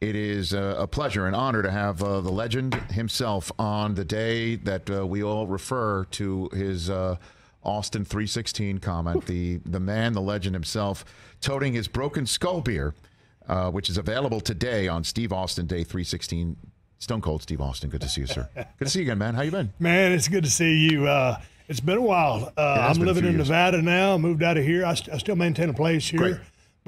It is a, a pleasure and honor to have uh, the legend himself on the day that uh, we all refer to his uh, Austin 316 comment. The the man, the legend himself, toting his broken skull beer, uh, which is available today on Steve Austin Day 316. Stone Cold Steve Austin. Good to see you, sir. Good to see you again, man. How you been? Man, it's good to see you. Uh, it's been a while. Uh, I'm living in years. Nevada now. Moved out of here. I, st- I still maintain a place here. Great.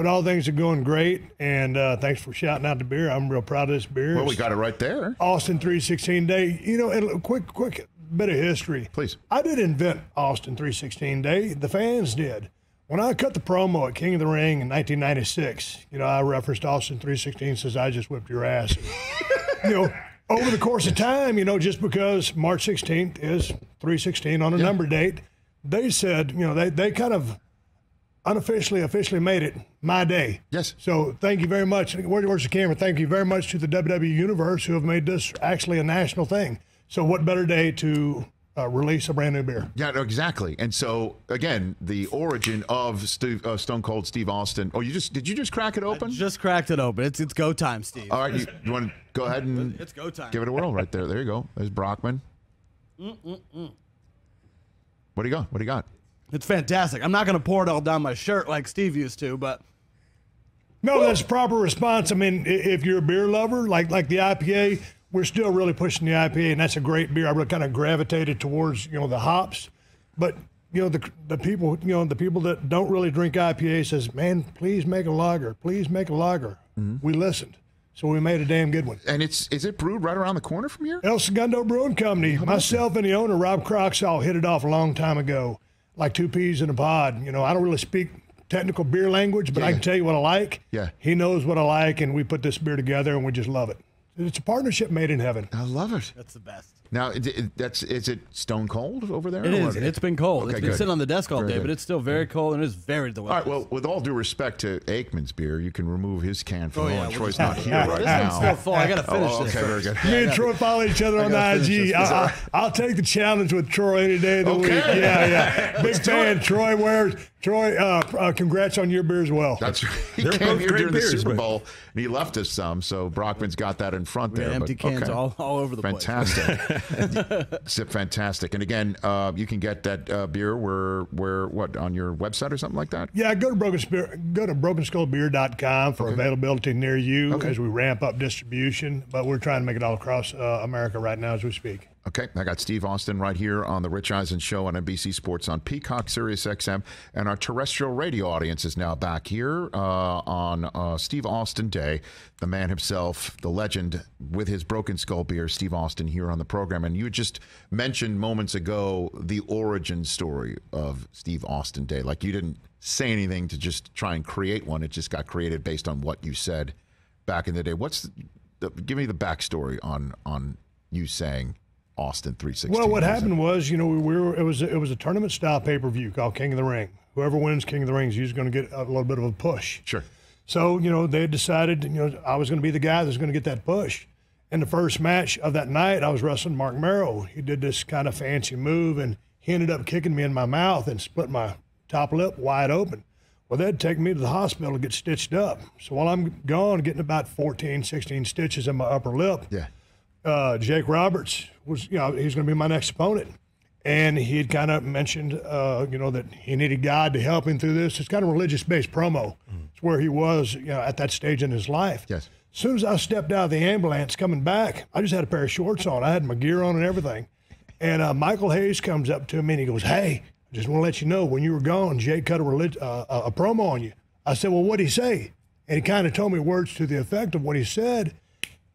But all things are going great. And uh, thanks for shouting out the beer. I'm real proud of this beer. Well, we got it right there. Austin 316 Day. You know, and a quick, quick bit of history. Please. I didn't invent Austin 316 Day. The fans did. When I cut the promo at King of the Ring in 1996, you know, I referenced Austin 316 says, I just whipped your ass. you know, over the course of time, you know, just because March 16th is 316 on a number date, they said, you know, they, they kind of unofficially, officially made it my day. Yes. So thank you very much. Where, where's the camera? Thank you very much to the WWE Universe who have made this actually a national thing. So what better day to uh, release a brand new beer? Yeah, no, exactly. And so again, the origin of Steve, uh, Stone Cold Steve Austin. Oh, you just did you just crack it open? Just cracked it open. It's it's go time, Steve. All right, you, you want to go ahead and It's go time. give it a whirl right there. There you go. There's Brockman. Mm-mm-mm. What do you got? What do you got? It's fantastic. I'm not gonna pour it all down my shirt like Steve used to, but No, that's proper response. I mean, if you're a beer lover, like like the IPA, we're still really pushing the IPA, and that's a great beer. I really kind of gravitated towards you know the hops, but you know the the people you know the people that don't really drink IPA says, man, please make a lager, please make a lager. Mm-hmm. We listened, so we made a damn good one. And it's is it brewed right around the corner from here? El Segundo Brewing Company. Myself and the owner, Rob Croxall, hit it off a long time ago, like two peas in a pod. You know, I don't really speak technical beer language, but I can tell you what I like. Yeah. He knows what I like, and we put this beer together, and we just love it. It's a partnership made in heaven. I love it. that's the best. Now, it, it- that's is it Stone Cold over there? It or is. what? It's been cold. Okay, it's been good. sitting on the desk all Very day, good. but it's still very cold and it's very delicious. All right. Well, with all due respect to Aikman's beer, you can remove his can from Oh, oh, yeah, we'll Troy's not here right this now. one's still full. I gotta finish oh, this. okay, very good. Me and Troy follow each other on gotta IG. I, I, I'll take the challenge with Troy any day of the Okay. week. Yeah, yeah. Big fan. Troy wears. Troy, uh, uh, congrats on your beer as well. That's right. He They're came both here great during the beers, Super Bowl and he left us some. So Brockman's got that in front We there. had empty but, cans okay. all, all over the place. Fantastic. Sip fantastic. And again, uh, you can get that uh, beer where where what on your website or something like that. Yeah, go to Broken Spirit, go to brokenskullbeer.com for availability near you Okay. as we ramp up distribution. But we're trying to make it all across uh, America right now as we speak. Okay, I got Steve Austin right here on the Rich Eisen Show on NBC Sports on Peacock, Sirius XM, and our terrestrial radio audience is now back here uh, on uh, Steve Austin Day. The man himself, the legend, with his broken skull beer, Steve Austin here on the program. And you just mentioned moments ago the origin story of Steve Austin Day. Like you didn't say anything to just try and create one; it just got created based on what you said back in the day. What's the, the, give me the backstory on on you saying Austin? Well, what happened was, you know, we were it was it was a tournament style pay per view called King of the Ring. Whoever wins King of the Ring is usually going to get a little bit of a push. Sure. So, you know, they had decided, you know, I was going to be the guy that's going to get that push. In the first match of that night, I was wrestling Marc Mero. He did this kind of fancy move, and he ended up kicking me in my mouth and split my top lip wide open. Well, they'd take me to the hospital to get stitched up. So while I'm gone, getting about 14, 16 stitches in my upper lip, Yeah. uh, Jake Roberts was, you know, he's going to be my next opponent. And he had kind of mentioned, uh, you know, that he needed God to help him through this. It's kind of religious based promo. It's where he was, you know, at that stage in his life. Yes. As soon as I stepped out of the ambulance coming back, I just had a pair of shorts on. I had my gear on and everything. And uh, Michael Hayes comes up to me and he goes, Hey, I just want to let you know when you were gone, Jay cut a, relig- uh, a a promo on you. I said, Well, what'd he say? And he kind of told me words to the effect of what he said.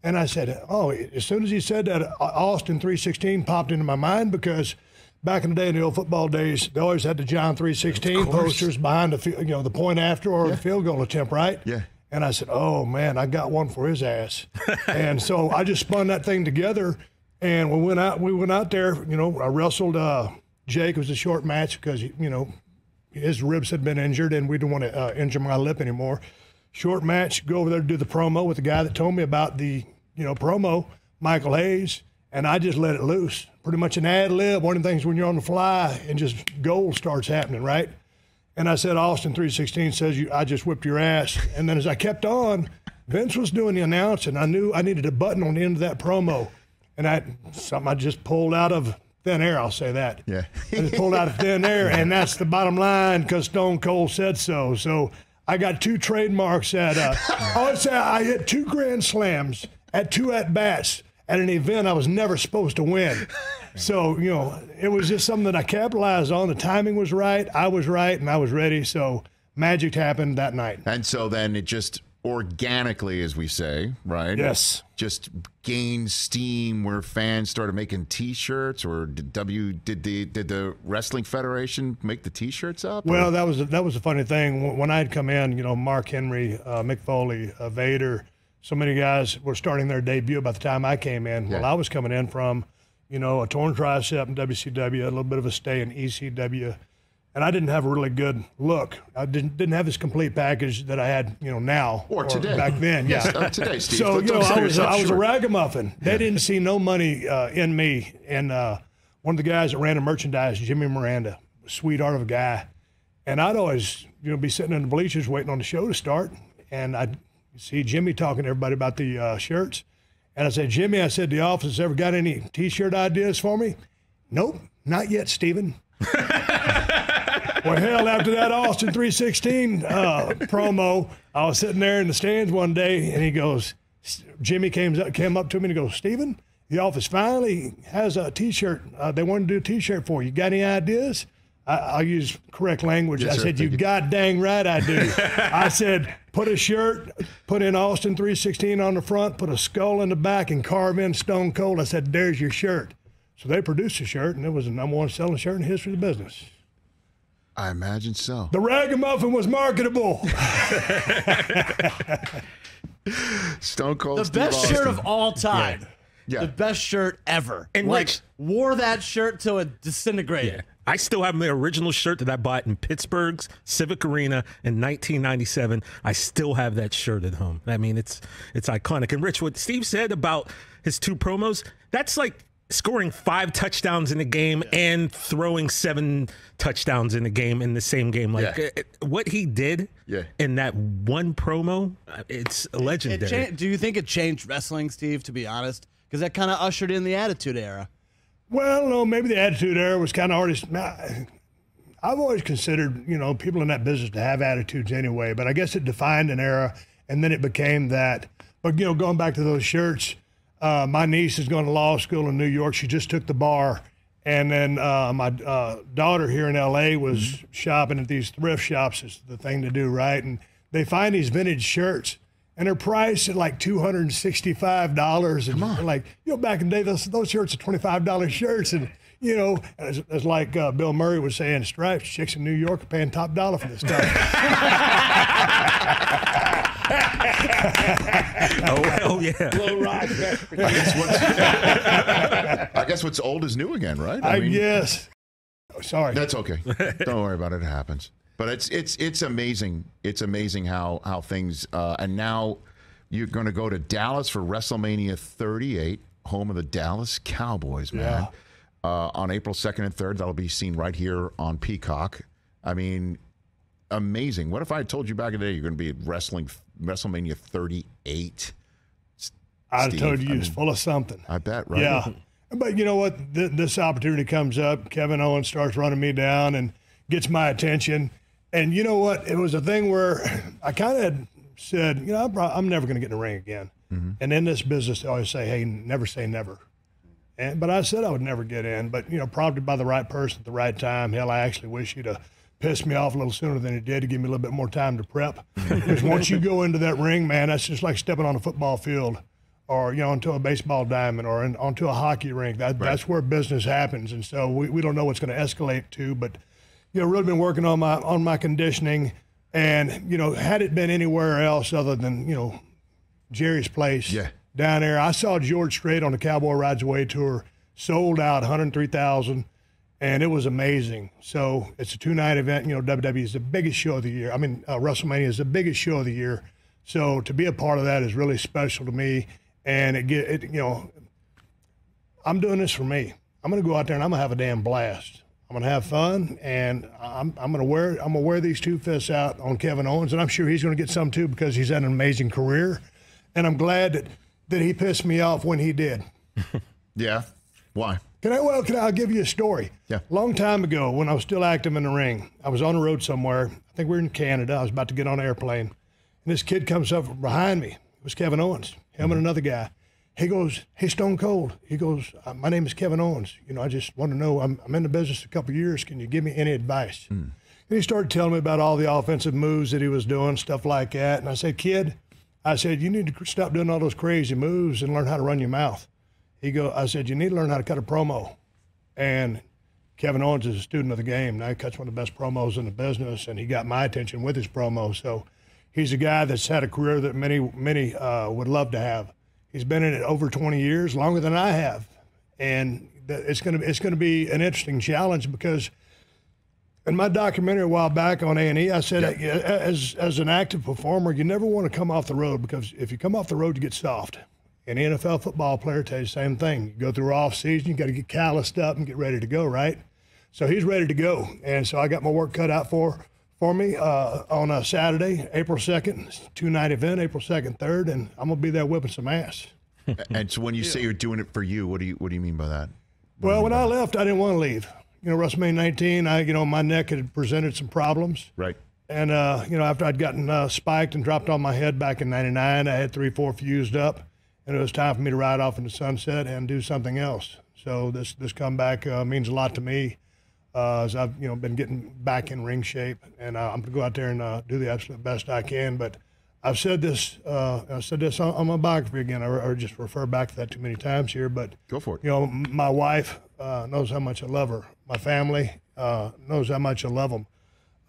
And I said, oh, as soon as he said that, uh, Austin 316 popped into my mind because back in the day, in the old football days, they always had the John 316 posters behind the, you know, the point after or the field goal attempt, right? Yeah. And I said, oh, man, I got one for his ass. and so I just spun that thing together and we went out, we went out there, you know, I wrestled uh, Jake. It was a short match because, you know, his ribs had been injured and we didn't want to uh, injure my lip anymore. Short match, go over there to do the promo with the guy that told me about the, you know, promo, Michael Hayes, and I just let it loose. Pretty much an ad lib, one of the things when you're on the fly and just gold starts happening, right? And I said, Austin 316 says you I just whipped your ass. And then as I kept on, Vince was doing the announcing. I knew I needed a button on the end of that promo, and I something I just pulled out of thin air. I'll say that. Yeah. I just pulled out of thin air, and that's the bottom line because Stone Cold said so. So I got two trademarks at. Uh, I would say I hit two grand slams at two at bats at an event I was never supposed to win. So you know, it was just something that I capitalized on. The timing was right. I was right, and I was ready. So magic happened that night. And so then it just organically, as we say, right? Yes. Just gained steam where fans started making T-shirts, or did W did the did the Wrestling Federation make the T-shirts up? or- Well, that was that was a funny thing When- when I'd come in. You know, Mark Henry, uh, Mick Foley, uh, Vader. So many guys were starting their debut by the time I came in. Well, I was coming in from, you know, a torn tricep in WCW, a little bit of a stay in ECW, and I didn't have a really good look. I didn't didn't have this complete package that I had, you know, now Or today. back then. Yes, yeah, uh, today, Steve. So you know, I was I was a ragamuffin. They didn't see no money uh, in me, and uh, one of the guys that ran the merchandise, Jimmy Miranda, sweetheart of a guy. And I'd always, you know, be sitting in the bleachers waiting on the show to start, and I'd see Jimmy talking to everybody about the uh, shirts. And I said, Jimmy, I said, the office ever got any T-shirt ideas for me? Nope, not yet, Steven. well, hell, after that Austin 316 uh, promo, I was sitting there in the stands one day, and he goes, Jimmy came up, came up to me and he goes, Steven, the office finally has a T-shirt. Uh, they want to do a T-shirt for you. Got any ideas? I, I'll use correct language. Yes, I sir. said, "You you. god dang right I do." I said, "Put a shirt, put in Austin 316 on the front, put a skull in the back, and carve in Stone Cold." I said, "There's your shirt." So they produced a shirt, and it was the number one selling shirt in the history of the business. I imagine so. The ragamuffin was marketable. Stone Cold. The Steve best Austin. shirt of all time. Yeah. The best shirt ever. And like Rich- wore that shirt till it disintegrated. I still have my original shirt that I bought in Pittsburgh's Civic Arena in 1997. I still have that shirt at home. I mean, it's it's iconic. And Rich, what Steve said about his two promos, that's like scoring five touchdowns in a game and throwing seven touchdowns in a game in the same game. Like Yeah. what he did Yeah. in that one promo, uh, it's It legendary. cha- do you think it changed wrestling, Steve? To be honest, because that kind of ushered in the Attitude Era. Well, no, maybe the attitude era was kind of already. I've always considered, you know, people in that business to have attitudes anyway, but I guess it defined an era, and then it became that. But you know, going back to those shirts, uh, my niece is going to law school in New York. She just took the bar, and then uh, my uh, daughter here in L.A. was shopping at these thrift shops. Is the thing to do, right? And they find these vintage shirts. And they're priced at like two hundred and sixty-five dollars. And like you know, back in the day, those those shirts are twenty-five dollars shirts, and you know, it's, it's like uh, Bill Murray was saying, stripes chicks in New York are paying top dollar for this stuff. oh hell yeah! I guess what's old is new again, right? I guess. Oh, sorry. That's okay. Don't worry about it. It happens. But it's it's it's amazing. It's amazing how how things uh, and now you're going to go to Dallas for WrestleMania 38, home of the Dallas Cowboys, man. Uh, on April 2nd and 3rd, that'll be seen right here on Peacock. I mean, amazing. What if I had told you back in the day you're going to be at wrestling WrestleMania 38? I'd have told you I you was full of something. I bet, right? Yeah. But you know what? Th- this opportunity comes up. Kevin Owens starts running me down and gets my attention. And you know what? It was a thing where I kind of said, you know, I'm, never going to get in the ring again. Mm-hmm. And in this business, they always say, hey, never say never. And, but I said I would never get in. But, you know, prompted by the right person at the right time. Hell, I actually wish you'd have pissed me off a little sooner than it did to give me a little bit more time to prep. because once you go into that ring, man, that's just like stepping on a football field or, you know, onto a baseball diamond or in, onto a hockey rink. That, That's where business happens. And so we, we don't know what's going to escalate to. But, you know, really been working on my on my conditioning. And, you know, had it been anywhere else other than, you know, Jerry's place Yeah. down there. I saw George Strait on the Cowboy Rides Away tour, sold out 103,000, and it was amazing. So it's a two night event. You know, WWE is the biggest show of the year. I mean, uh, WrestleMania is the biggest show of the year. So to be a part of that is really special to me, and it get it. You know, I'm doing this for me. I'm going to go out there and I'm going to have a damn blast. I'm going to have fun, and I'm, I'm going to wear I'm to wear these two fists out on Kevin Owens, and I'm sure he's going to get some too because he's had an amazing career. and I'm glad that that he pissed me off when he did. Yeah. Why? Can I? Well, can I? I'll give you a story. Yeah. Long time ago, when I was still active in the ring, I was on the road somewhere. I think we were in Canada. I was about to get on an airplane, and this kid comes up behind me. It was Kevin Owens. Him and mm-hmm. another guy. He goes, "Hey, Stone Cold." He goes, uh, "My name is Kevin Owens. You know, I just want to know. I'm, I'm in the business a couple of years. Can you give me any advice?" And he started telling me about all the offensive moves that he was doing, stuff like that. And I said, "Kid," I said, "you need to stop doing all those crazy moves and learn how to run your mouth." He go, I said, "You need to learn how to cut a promo." And Kevin Owens is a student of the game. Now he cuts one of the best promos in the business, and he got my attention with his promo. So he's a guy that's had a career that many, many uh, would love to have. He's been in it over 20 years, longer than I have, and it's going to it's going to be an interesting challenge because in my documentary a while back on A and E, I said uh, as as an active performer, you never want to come off the road because if you come off the road, you get soft. An NFL football player tells you the same thing. You go through off season, you got to get calloused up and get ready to go, right? So he's ready to go, and so I got my work cut out for for me uh, on a Saturday, April second, two night event, April second, third, and I'm gonna be there whipping some ass. and so when you say you're doing it for you, what do you what do you mean by that? Well, when I left, I didn't want to leave. You know, WrestleMania 19, I you know my neck had presented some problems. Right. And uh, you know, after I'd gotten uh, spiked and dropped on my head back in '99, I had three, four fused up, and it was time for me to ride off into sunset and do something else. So this this comeback uh, means a lot to me, uh, as I've you know been getting back in ring shape, and uh, I'm gonna go out there and uh, do the absolute best I can. But I've said this, uh, I said this on, on my biography again. I, just refer back to that too many times here, but Go for it. you know, m- my wife uh, knows how much I love her. My family uh, knows how much I love them.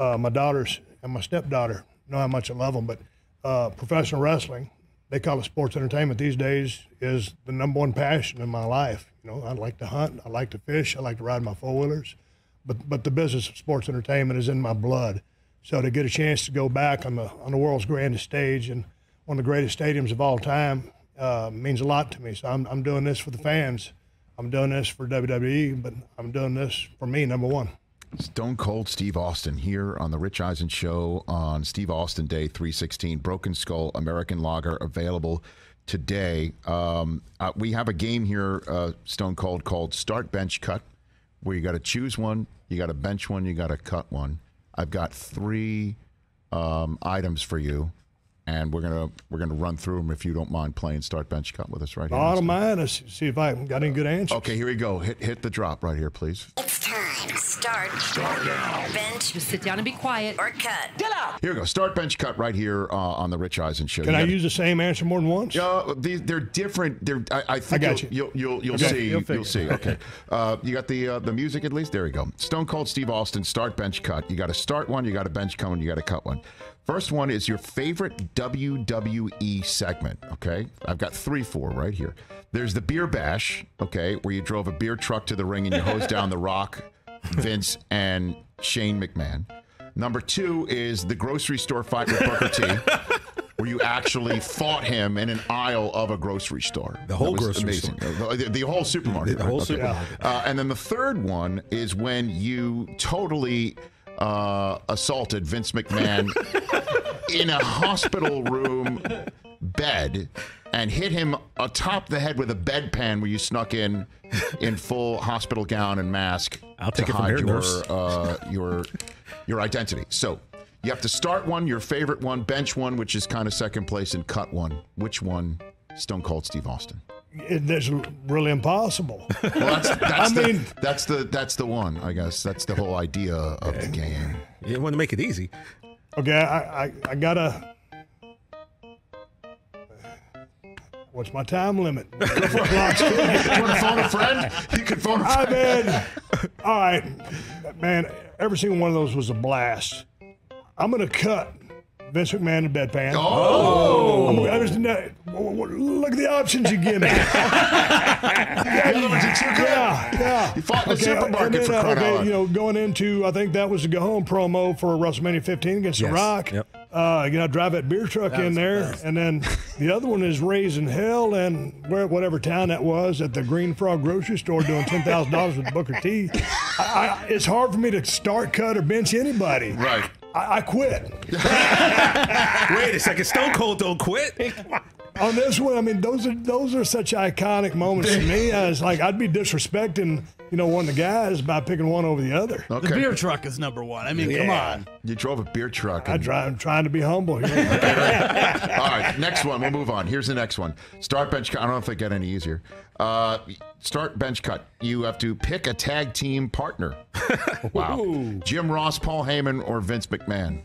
Uh, my daughters and my stepdaughter know how much I love them. But uh, professional wrestling, they call it sports entertainment these days, is the number one passion in my life. You know, I like to hunt, I like to fish, I like to ride my four wheelers, but but the business of sports entertainment is in my blood. So to get a chance to go back on the on the world's grandest stage and one of the greatest stadiums of all time uh, means a lot to me. So I'm I'm doing this for the fans. I'm doing this for WWE, but I'm doing this for me, number one. Stone Cold Steve Austin here on the Rich Eisen Show on Steve Austin Day 316. Broken Skull American Lager available today. Um, uh, we have a game here, uh, Stone Cold, called Start Bench Cut, where you got to choose one, you got to bench one, you got to cut one. I've got three um, items for you, and we're gonna we're gonna run through them if you don't mind playing Start Bench Cut with us right here. Mind. Let's see if I got any good answers. Okay, here we go. Hit hit the drop right here, please. It's time. Start. Start now. Bench Just sit down and be quiet. or cut. Get out. Here we go. Start bench cut right here uh, on the Rich Eisen show. Can You I gotta- use the same answer more than once? Uh, these, they're different. They're. I, I think I got you'll, you'll you'll you'll Okay. see. You'll You'll, see. Okay. Uh, you got the uh, the music at least. There we go. Stone Cold Steve Austin. Start bench cut. You got to start one. You got to bench cut one. You got to cut one. First one is your favorite WWE segment. Okay, I've got three, four right here. There's the beer bash. Okay, where you drove a beer truck to the ring and you hosed down the Rock, Vince, and Shane McMahon. Number two is the grocery store fight with Booker T. Where you actually fought him in an aisle of a grocery store. The whole grocery amazing. The, the- the whole supermarket. The whole? Okay. supermarket. Uh, and then the third one is when you totally uh, assaulted Vince McMahon in a hospital room bed and hit him atop the head with a bedpan where you snuck in in full hospital gown and mask I'll to take it from hide here, your uh, your your identity. So you have to start one, your favorite one, bench one, which is kind of second place, and cut one. Which one? Stone Cold Steve Austin. It, that's really impossible. Well, that's, that's the, mean- that's the that's the one. I guess that's the whole idea of the game. You want to make it easy. Okay, I, I, I gotta. What's my time limit? Clock's ticking. you want to phone a friend? You can phone a I friend. I mean, all right, man. Every single one of those was a blast. I'm gonna cut Vince McMahon in bedpan. Oh, I'm, I just, no, look at the options you give me. the other ones are too. Yeah, yeah. You fought in the Okay, supermarket and then, for uh, okay. You know, going into, I think that was a go home promo for WrestleMania 15 against Yes. The Rock. Yep. Uh, you know, drive that beer truck in was the there, and then the other one is raising hell and where whatever town that was at the Green Frog grocery store doing ten thousand dollars with Booker T. I, I, it's hard for me to start, cut, or bench anybody. Right. I, I quit. Wait a second. Stone Cold don't quit. on this one, I mean, those are those are such iconic moments to me. I was like, I'd be disrespecting, you know, one of the guys by picking one over the other. The beer truck is number one. I mean, come on. You drove a beer truck. I and- try, I'm trying to be humble here. All right, next one. We'll move on. Here's the next one. Start bench cut. I don't know if they get any easier. Uh, start bench cut. You have to pick a tag team partner. Wow. Jim Ross, Paul Heyman, or Vince McMahon.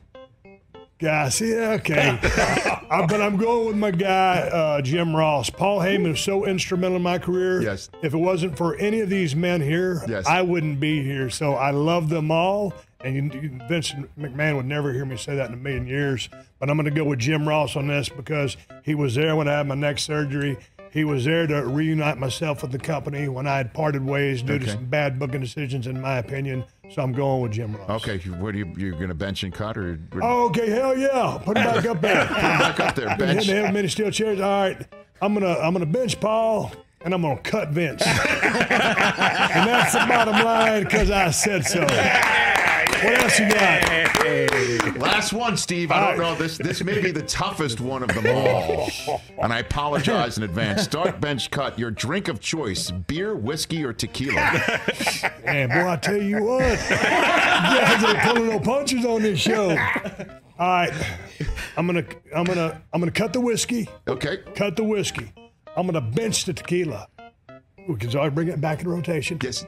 Guys, yeah, okay. Uh, but I'm going with my guy, uh, Jim Ross. Paul Heyman is so instrumental in my career. Yes. If it wasn't for any of these men here, Yes. I wouldn't be here. So I love them all. And you, you- Vince McMahon would never hear me say that in a million years. But I'm going to go with Jim Ross on this because he was there when I had my neck surgery. He was there to reunite myself with the company when I had parted ways due Okay. to some bad booking decisions, in my opinion. So I'm going with Jim Ross. Okay, what are you, you're going to bench and cut or Oh, okay, hell yeah. Put him back up there. put him back up there? Bench. hitting him many steel chairs. All right, I'm gonna I'm gonna bench Paul and I'm gonna cut Vince. and that's the bottom line because I said so. What else you got? Last one, Steve. I don't know. This this may be the toughest one of them all. And I apologize in advance. Start bench cut. Your drink of choice: beer, whiskey, or tequila. Man, boy, I tell you what, you guys ain't pulling no punches on this show. All right, I'm gonna I'm gonna I'm gonna cut the whiskey. Okay. Cut the whiskey. I'm gonna bench the tequila. We can always bring it back in rotation. Yes.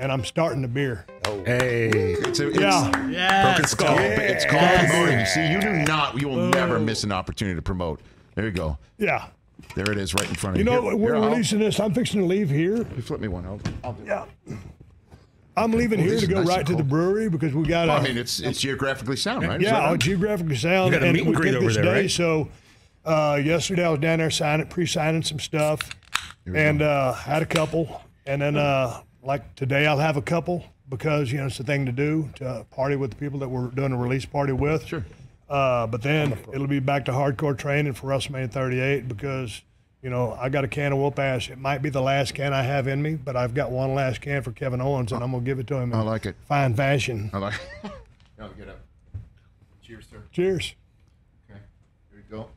And I'm starting the beer. Hey, It's a, it's, Yeah. Yes. broken skull. It's called promoting. You see, you do not. You will never miss an opportunity to promote. There you go. Yeah. There it is, right in front of You you. know, Here- we're here, I'll- releasing this. I'm fixing to leave here. You flip me one. I'll, I'll do it. Yeah. I'm leaving Oh, here to go nice right to the brewery because we got. Well, a- I mean, it's it's geographically sound, right? Yeah, right? geographically sound. You got a meet and we greet over this there, day, right? So uh, yesterday I was down there signing, pre-signing some stuff, and uh, had a couple, and then uh, like today I'll have a couple because you know it's the thing to do to party with the people that we're doing a release party with. Sure. Uh, but then it'll be back to hardcore training for WrestleMania 38 because, you know, I got a can of whoop ass. It might be the last can I have in me, but I've got one last can for Kevin Owens, and I'm gonna give it to him. In I like it. Fine fashion. I like. no, get up. Cheers, sir. Cheers. Okay. Here you go.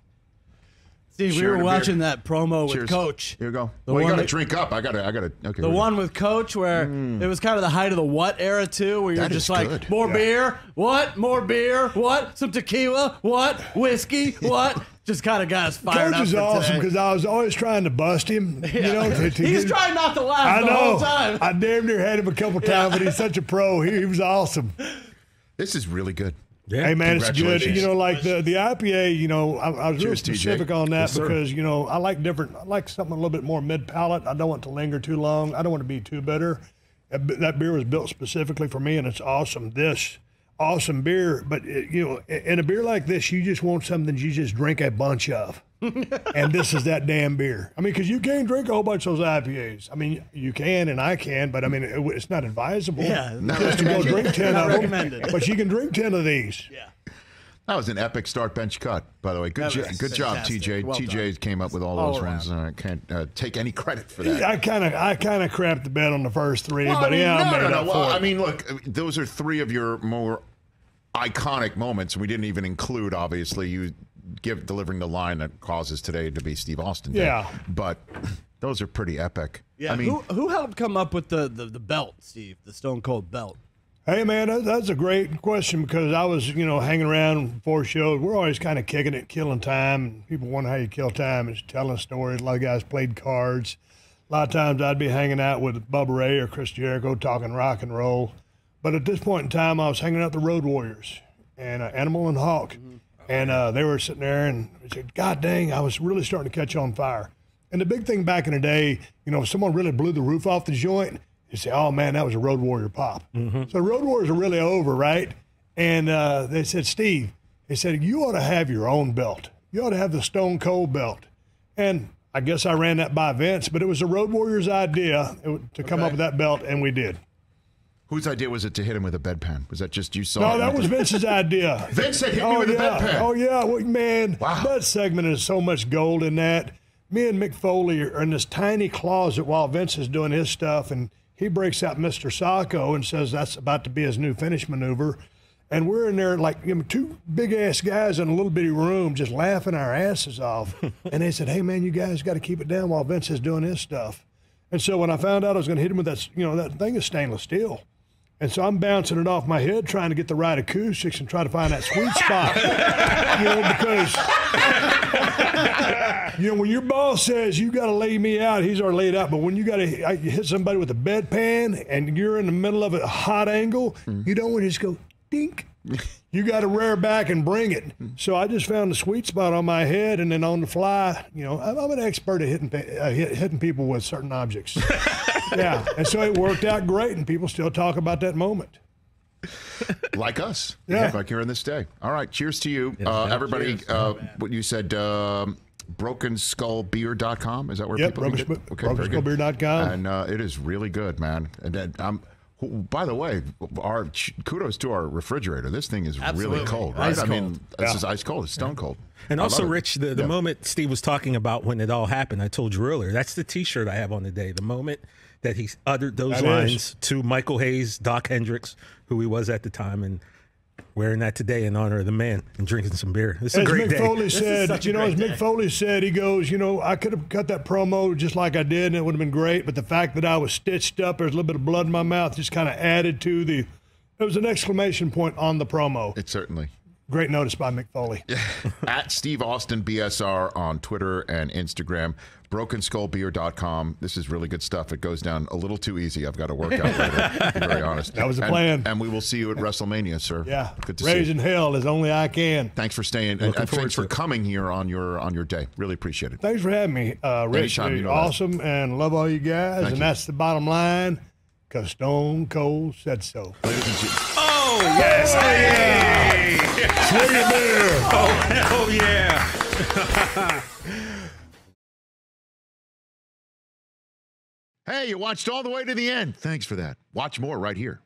Steve, we were a beer. watching that promo with Cheers. Coach. Here you go. The well, you one got to that- drink up. I got to. I got to. Okay. The here we one with Coach, where mm. it was kind of the height of the what era too, where you're That just is like, good. more Yeah. beer, what, more beer, what, some tequila, what, whiskey, what, just kind of got us fired Coach up. is for awesome today. because I was always trying to bust him. You know, to, to he's get- trying not to laugh I the know. whole time. I damn near had him a couple times, but he's such a pro. He, he was awesome. This is really good. Yeah. Hey man, it's good. You know, like the the IPA. You know, I, I was real Cheers, TJ. specific on that Yes, sir. because you know I like different. I like something a little bit more mid palate. I don't want to linger too long. I don't want to be too bitter. That beer was built specifically for me, and it's awesome. This awesome beer, but it, you know, in in a beer like this, you just want something you just drink a bunch of. and this is that damn beer. I mean, because you can't drink a whole bunch of those IPAs. I mean, you can and I can, but I mean, it, it's not advisable. Yeah, No. just to go drink ten Not of them. recommended. But you can drink ten of these. yeah. That was an epic start bench cut, by the way. Good, jo- good job, fantastic. TJ. Well TJ done. came up with all, All those around. ones. and I can't uh, take any credit for that. I kind of, I kind of crapped the bed on the first three, Well, but I mean, yeah, I made no, no. up Well, for it. I mean, look, those are three of your more iconic moments. We didn't even include, obviously, you give delivering the line that causes today to be Steve Austin. Day. Yeah. but those are pretty epic. Yeah, I mean, who, who helped come up with the, the, the belt, Steve, the Stone Cold belt? Hey man, that's a great question because I was, you know, hanging around before shows. We're always kind of kicking it, killing time. People wonder how you kill time. It's telling stories. A lot of guys played cards. A lot of times I'd be hanging out with Bubba Ray or Chris Jericho talking rock and roll. But at this point in time, I was hanging out the Road Warriors and uh, Animal and Hawk, and uh, they were sitting there and I said, "God dang, I was really starting to catch on fire." And the big thing back in the day, you know, if someone really blew the roof off the joint, you say, "Oh man, that was a Road Warrior pop." So Road Warriors are really over, right? And uh, they said, "Steve," they said, "You ought to have your own belt. You ought to have the Stone Cold belt." And I guess I ran that by Vince, but it was the Road Warriors' idea to come up with that belt, and we did. Whose idea was it to hit him with a bedpan? Was that just you saw? No, that was Vince's idea. Vince said, "Hit me oh, with a yeah. bedpan." Oh yeah, well, man, Wow. that segment is so much gold in that. Me and Mick Foley are in this tiny closet while Vince is doing his stuff, and he breaks out Mr. Socko and says that's about to be his new finish maneuver. And we're in there like you know, two big ass guys in a little bitty room just laughing our asses off. and they said, Hey man, you guys got to keep it down while Vince is doing his stuff. And so when I found out I was going to hit him with that, you know, that thing is stainless steel. And so I'm bouncing it off my head, trying to get the right acoustics and try to find that sweet spot. you know, because you know when your boss says you got to lay me out, he's already laid out. But when you got to hit somebody with a bedpan and you're in the middle of a hot angle, mm. you don't want to just go dink. You got to rear back and bring it. So I just found the sweet spot on my head, and then on the fly, you know, I'm, I'm an expert at hitting uh, hit, hitting people with certain objects. yeah, and so it worked out great, and people still talk about that moment. like us. Yeah. Like here in this day. All right. Cheers to you. uh, everybody, uh, what you said, um, brokenskullbeer.com. Is that where Yep, people can broken get Sp- very good. brokenskullbeer.com. And uh, it is really good, man. And then, um, by the way, our kudos to our refrigerator. This thing is Absolutely. really cold, right? Ice I mean, cold. this Yeah. is ice cold. It's stone cold. And I also. Rich, the, the Yeah. moment Steve was talking about when it all happened, I told you earlier, that's the t shirt I have on the day. The moment that he uttered those That lines is. to Michael Hayes, Doc Hendrix, who he was at the time, and wearing that today in honor of the man and drinking some beer. It's a As great Mick day. Foley said, you know, as Mick day. Foley said, he goes, you know, I could have cut that promo just like I did, and it would have been great. But the fact that I was stitched up, there's a little bit of blood in my mouth, just kind of added to the. It was an exclamation point on the promo. It certainly. Great notice by Mick Foley. At Steve Austin BSR on Twitter and Instagram. BrokenSkullBeer.com. This is really good stuff. It goes down a little too easy. I've got to work out later. to be very honest. That was the And- plan. And we will see you at WrestleMania, sir. Yeah, Good to see you. raising hell as only I can. Thanks for staying and, Looking and thanks for it. coming here on your on your day. Really appreciate it. Thanks for having me, uh, Rich. Anytime, you You're know that. awesome and love all you guys. Thank and you. that's the bottom line because Stone Cold said so. Ladies and gentlemen. Oh, yes. Hey. Swing it there. Oh, yeah. Hey, you watched all the way to the end. Thanks for that. Watch more right here.